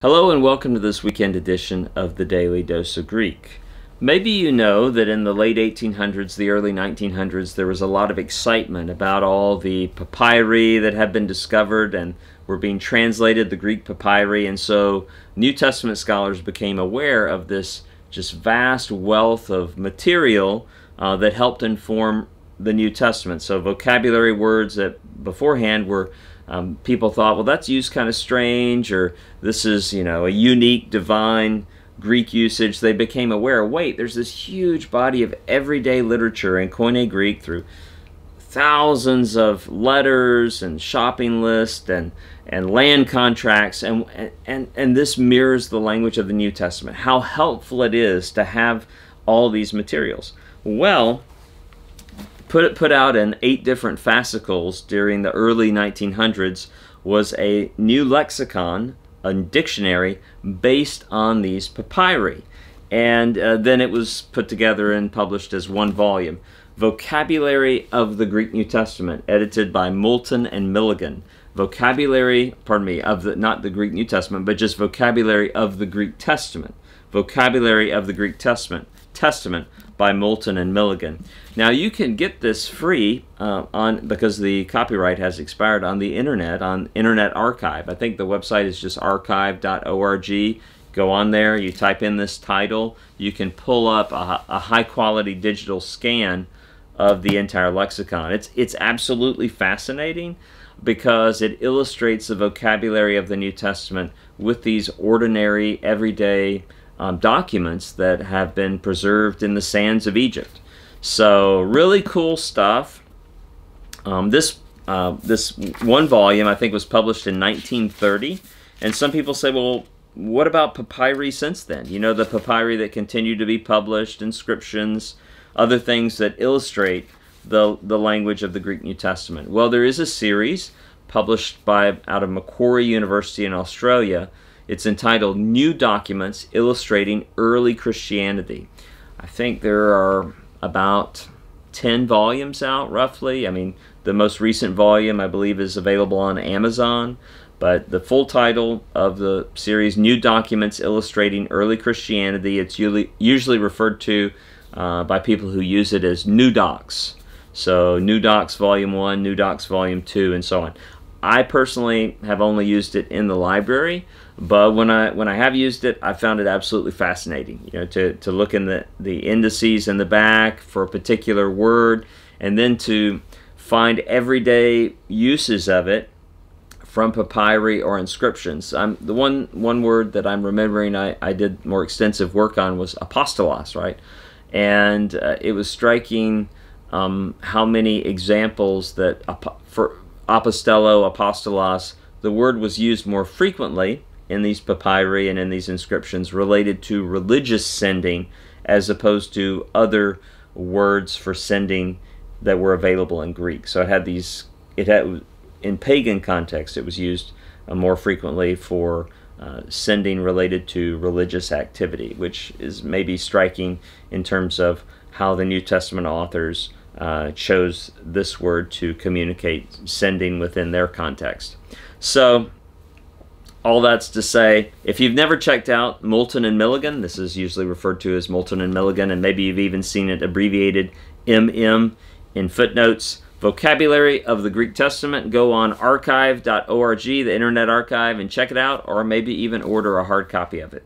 Hello and welcome to this weekend edition of the Daily Dose of Greek. Maybe you know that in the late 1800s, the early 1900s, there was a lot of excitement about all the papyri that had been discovered and were being translated, the Greek papyri, and so New Testament scholars became aware of this just vast wealth of material uh, that helped inform the New Testament. So vocabulary words that beforehand were um, people thought, well, that's used kind of strange, or this is, you know, a unique divine Greek usage. They became aware, wait, there's this huge body of everyday literature in Koine Greek through thousands of letters and shopping lists and and land contracts and and and this mirrors the language of the New Testament. How helpful it is to have all these materials. Well, put put out in eight different fascicles during the early 1900s was a new lexicon, a dictionary based on these papyri, and uh, then it was put together and published as one volume. Vocabulary of the Greek New Testament, edited by Moulton and Milligan. Vocabulary, pardon me, of the not the Greek New Testament, but just vocabulary of the Greek Testament. Vocabulary of the Greek Testament. Testament by Moulton and Milligan. Now you can get this free uh, on because the copyright has expired on the internet on Internet Archive. I think the website is just archive.org. Go on there, you type in this title, you can pull up a, a high quality digital scan of the entire lexicon. It's it's absolutely fascinating because it illustrates the vocabulary of the New Testament with these ordinary everyday um, documents that have been preserved in the sands of Egypt. So really cool stuff. Um, this uh, this one volume I think was published in 1930, and some people say, well, what about papyri since then? You know, the papyri that continue to be published, inscriptions, other things that illustrate the the language of the Greek New Testament. Well, there is a series published by out of Macquarie University in Australia it's entitled New Documents Illustrating Early Christianity. I think there are about 10 volumes out, roughly. I mean, the most recent volume, I believe, is available on Amazon. But the full title of the series, New Documents Illustrating Early Christianity, it's usually, referred to uh, by people who use it as New Docs. So, New Docs Volume 1, New Docs Volume 2, and so on. I personally have only used it in the library, but when I when I have used it, I found it absolutely fascinating. You know, to, to look in the, the indices in the back for a particular word, and then to find everyday uses of it from papyri or inscriptions. I'm the one one word that I'm remembering I, I did more extensive work on was apostolos, right? And uh, it was striking um, how many examples that for apostello, apostolos, the word was used more frequently in these papyri and in these inscriptions related to religious sending as opposed to other words for sending that were available in Greek. So it had these, it had, in pagan context, it was used uh, more frequently for uh, sending related to religious activity, which is maybe striking in terms of how the New Testament authors uh, chose this word to communicate sending within their context. So, all that's to say, if you've never checked out Moulton and Milligan, this is usually referred to as Moulton and Milligan, and maybe you've even seen it abbreviated MM in footnotes. Vocabulary of the Greek Testament, go on archive.org, the Internet Archive, and check it out, or maybe even order a hard copy of it.